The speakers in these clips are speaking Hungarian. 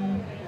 Um,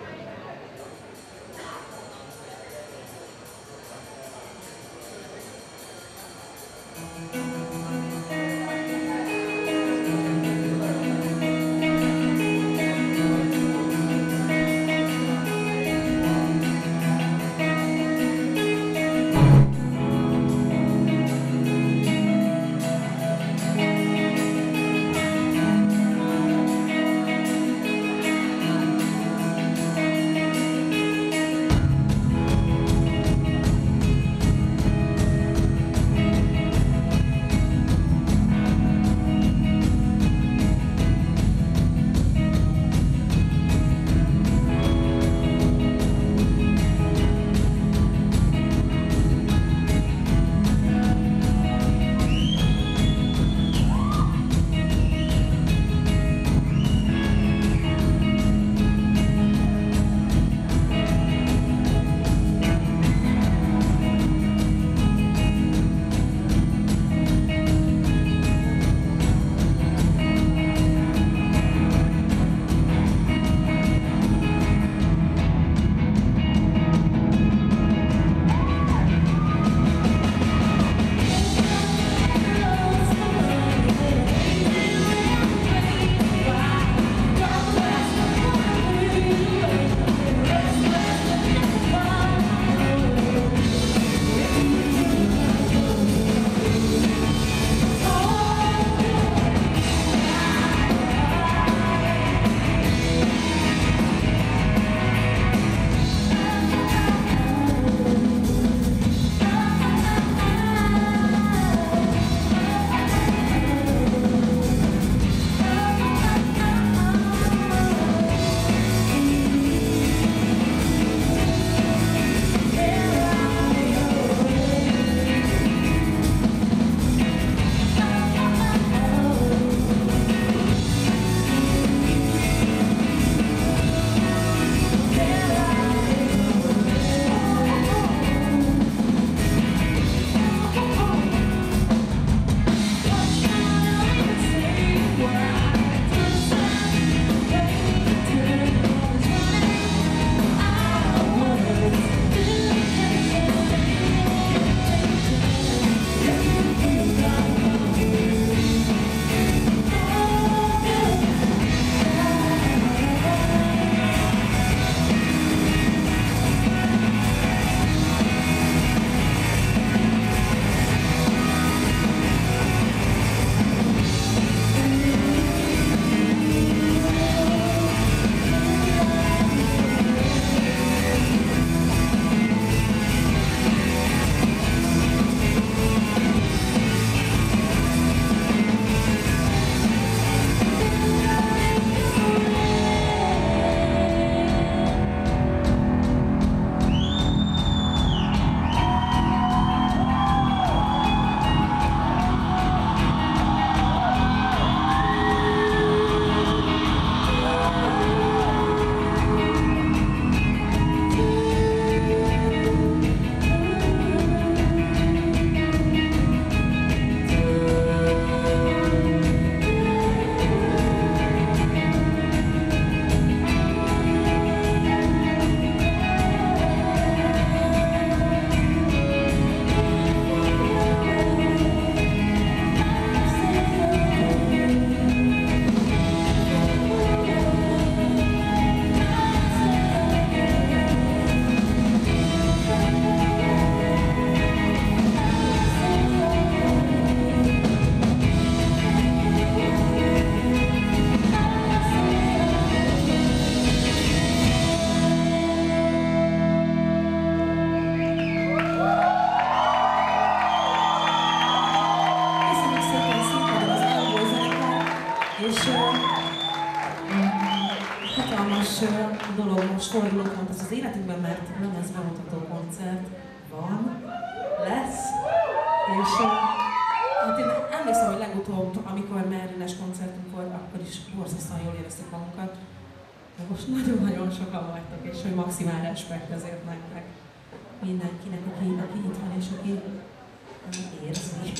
fordulópont az az életünkben, mert nem ez bemutató koncert van, lesz, és hát én emlékszem, hogy legutóbb, amikor Merlines koncertünk volt, akkor is borzasztóan jól éreztük magunkat. De most nagyon-nagyon sokan vagytok, és hogy maximál respekt ezért nektek. Mindenkinek, aki, aki itt van, és aki érzi.